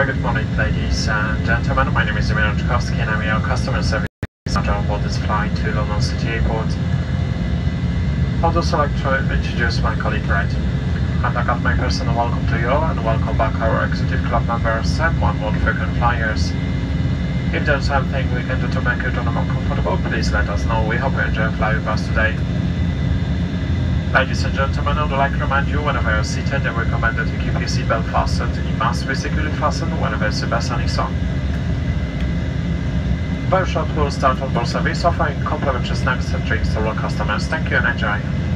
very good morning, ladies and gentlemen. My name is Emil Czkowski and I'm your customer service manager on board this flight to London City Airport. I'd also like to introduce my colleague, Red. And I got my personal welcome to you and welcome back our Executive Club members and oneworld frequent flyers. If there's something we can do to make journey more comfortable, please let us know. We hope you enjoy flying with us today. Ladies and gentlemen, I would like to remind you whenever you're seated, I recommend that you keep your seatbelt fastened. It must be securely fastened whenever the button is on. Short will start on board service, offering complimentary snacks and drinks to all customers. Thank you and enjoy.